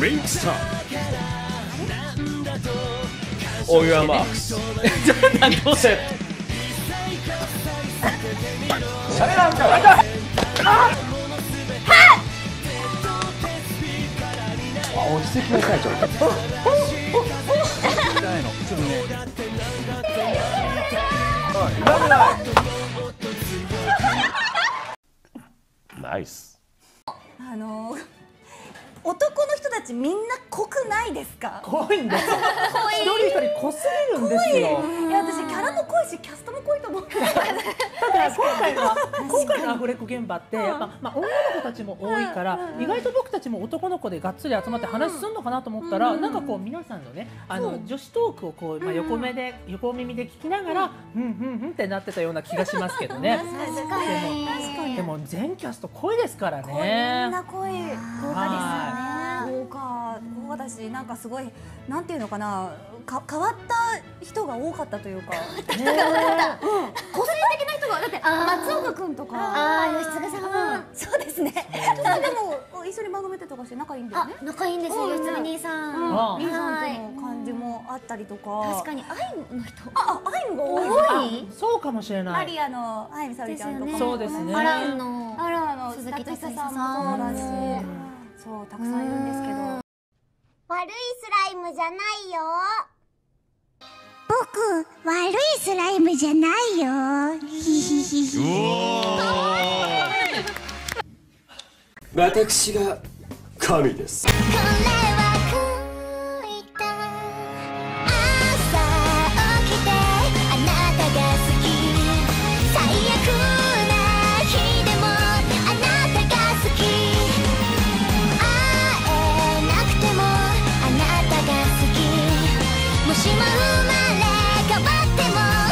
リンクスター All your marks どうせ落ち着きなさいちょっと。ナイスあのーちみんな濃くないですか？濃いんですよ。一人一人濃すぎるんですよ。い。や私キャラも濃いしキャストも濃いと思ってただ今回は今回のアフレコ現場ってやっぱ、まあ、女の子たちも多いから意外と僕たちも男の子でがっつり集まって話すんのかなと思ったら、なんかこう皆さんのねあの女子トークをこう、まあ、横目で横耳で聞きながらうん。うんうんってなってたような気がしますけどね。確かに。確かに。でも全キャスト濃いですからこんね。な濃い豪華です。よね豪華豪華だしなんかすごいなんていうのかな。か変わった人が多かったというか。個性的な人がだって松岡君とか。ああ吉継さん。そうですね。でも一緒に番組やってとかして仲いいんだよあね仲いいんですよ吉継兄さん。あ兄さはいんとの感じもあったりとか。確かに愛の人。ああアイムが多い？そうかもしれない。マリアのあいみさおりちゃんとかそうですね。アランのあらあの鈴木達さんも。そうだし。そうたくさんいるんですけど。悪いスライムじゃないよ僕悪いスライムじゃないよ。ヒヒヒヒ私が神です生まれ変わっても